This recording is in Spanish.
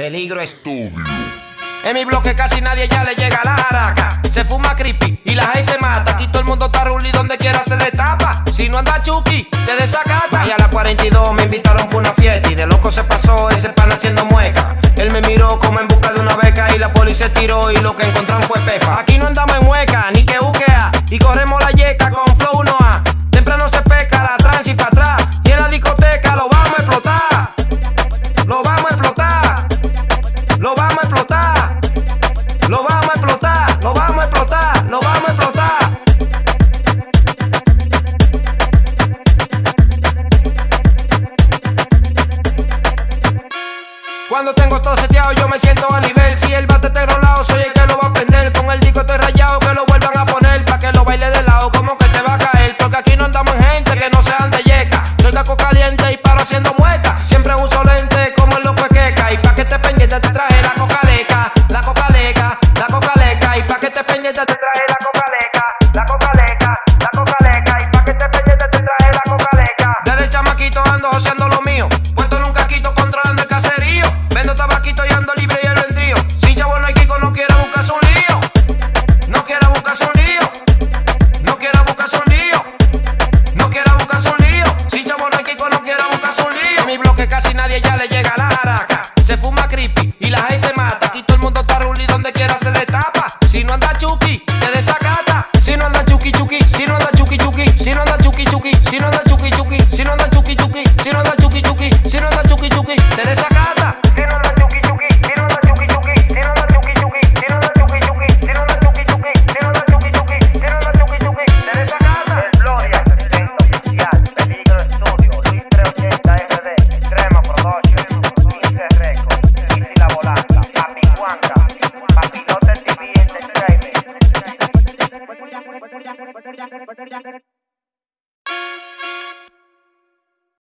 Peligro estudio. En mi bloque casi nadie ya le llega a la jaraca. Se fuma creepy y la gente se mata. Aquí todo el mundo está ruli donde quiera se destapa. Si no anda Chucky, te desacata. Y a las 42 me invitaron por una fiesta y de loco se pasó ese pan haciendo mueca. Él me miró como en busca de una beca y la policía tiró y lo que encontraron fue pepa. Cuando tengo todo seteado yo me siento a nivel. Si el bate te rolado soy el que lo va a prender. Con el disco estoy rayado que lo vuelvan a poner. Pa' que lo baile de lado como que te va a caer. Porque aquí no andamos en gente que no sean de yeca. Soy caco caliente y paro haciendo muecas Siempre uso buscar su lío. No quiera buscar su lío. Si chavo no Kiko, no quiera buscar su lío. A mi bloque casi nadie ya le llega a la jaraca. Se fuma creepy y la gente se mata. Aquí todo el mundo está rulli donde quiera se le tapa. Si no anda chuki, te desacata. Si no anda chuki chuki, si no anda chuki chuki, si no anda chuki chuki, si no anda chuki chuki, si no anda chuki chuki, si no anda chuki chuki, si no anda chuki chuki, te desacata.